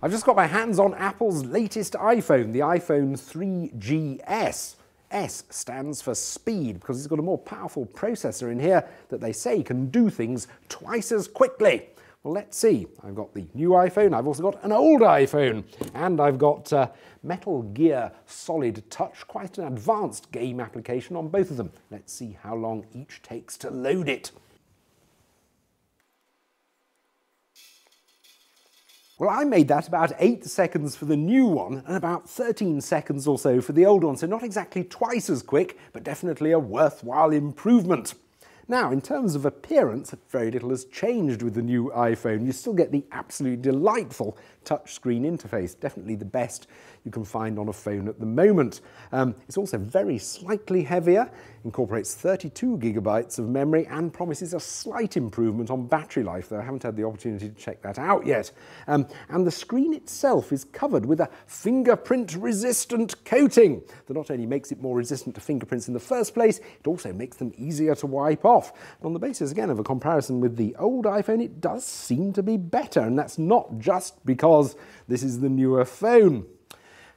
I've just got my hands on Apple's latest iPhone, the iPhone 3GS. S stands for speed because it's got a more powerful processor in here that they say can do things twice as quickly. Well, let's see. I've got the new iPhone, I've also got an old iPhone, and I've got uh, Metal Gear Solid Touch, quite an advanced game application on both of them. Let's see how long each takes to load it. Well, I made that about 8 seconds for the new one and about 13 seconds or so for the old one, so not exactly twice as quick, but definitely a worthwhile improvement. Now, in terms of appearance, very little has changed with the new iPhone. You still get the absolutely delightful touchscreen interface, definitely the best you can find on a phone at the moment. Um, it's also very slightly heavier, incorporates 32 gigabytes of memory and promises a slight improvement on battery life, though I haven't had the opportunity to check that out yet. Um, and the screen itself is covered with a fingerprint resistant coating that not only makes it more resistant to fingerprints in the first place, it also makes them easier to wipe off. And on the basis, again, of a comparison with the old iPhone, it does seem to be better, and that's not just because this is the newer phone.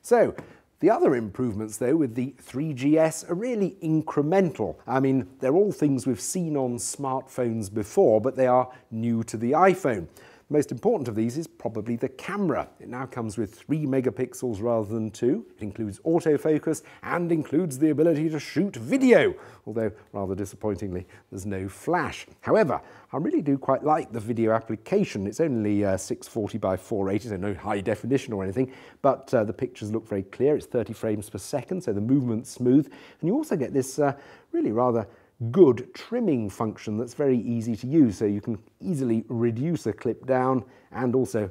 So, the other improvements, though, with the 3GS are really incremental. I mean, they're all things we've seen on smartphones before, but they are new to the iPhone. Most important of these is probably the camera. It now comes with 3 megapixels rather than 2. It includes autofocus and includes the ability to shoot video, although rather disappointingly there's no flash. However, I really do quite like the video application. It's only uh, 640 by 480, so no high definition or anything, but uh, the pictures look very clear. It's 30 frames per second, so the movement's smooth. And you also get this uh, really rather good trimming function that's very easy to use. So you can easily reduce a clip down and also,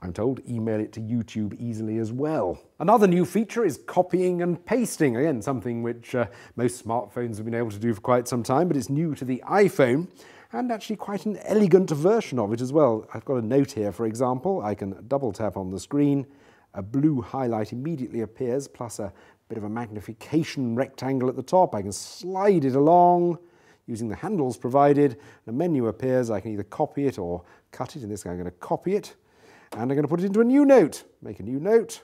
I'm told, email it to YouTube easily as well. Another new feature is copying and pasting. Again, something which uh, most smartphones have been able to do for quite some time, but it's new to the iPhone and actually quite an elegant version of it as well. I've got a note here, for example. I can double tap on the screen. A blue highlight immediately appears, plus a bit of a magnification rectangle at the top. I can slide it along using the handles provided. The menu appears. I can either copy it or cut it. In this case, I'm going to copy it. And I'm going to put it into a new note. Make a new note.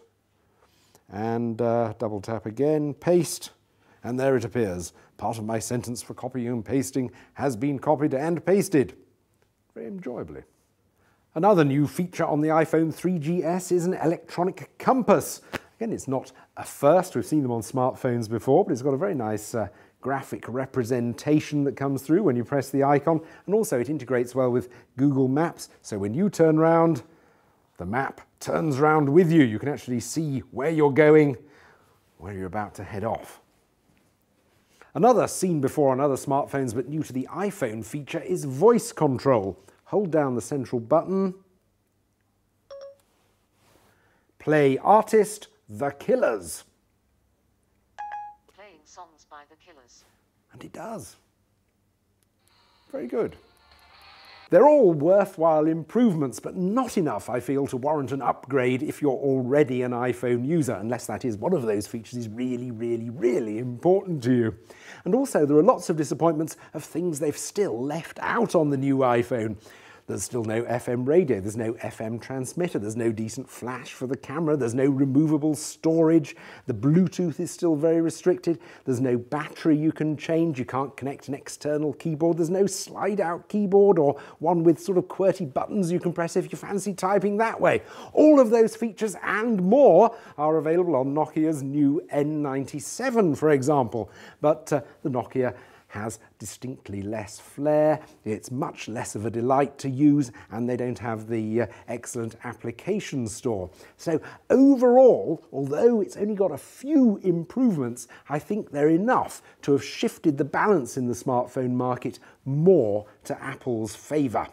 And uh, double tap again, paste. And there it appears. Part of my sentence for copying and pasting has been copied and pasted. Very enjoyably. Another new feature on the iPhone 3GS is an electronic compass. Again, it's not a first. We've seen them on smartphones before, but it's got a very nice uh, graphic representation that comes through when you press the icon. And also it integrates well with Google Maps. So when you turn around, the map turns round with you. You can actually see where you're going, where you're about to head off. Another seen before on other smartphones but new to the iPhone feature is voice control. Hold down the central button, play artist, the Killers. Playing songs by The Killers. And it does. Very good. They're all worthwhile improvements, but not enough, I feel, to warrant an upgrade if you're already an iPhone user, unless that is one of those features is really, really, really important to you. And also, there are lots of disappointments of things they've still left out on the new iPhone. There's still no FM radio, there's no FM transmitter, there's no decent flash for the camera, there's no removable storage, the Bluetooth is still very restricted, there's no battery you can change, you can't connect an external keyboard, there's no slide out keyboard or one with sort of QWERTY buttons you can press if you fancy typing that way. All of those features and more are available on Nokia's new N97, for example. But uh, the Nokia has distinctly less flair, it's much less of a delight to use, and they don't have the uh, excellent application store. So overall, although it's only got a few improvements, I think they're enough to have shifted the balance in the smartphone market more to Apple's favour.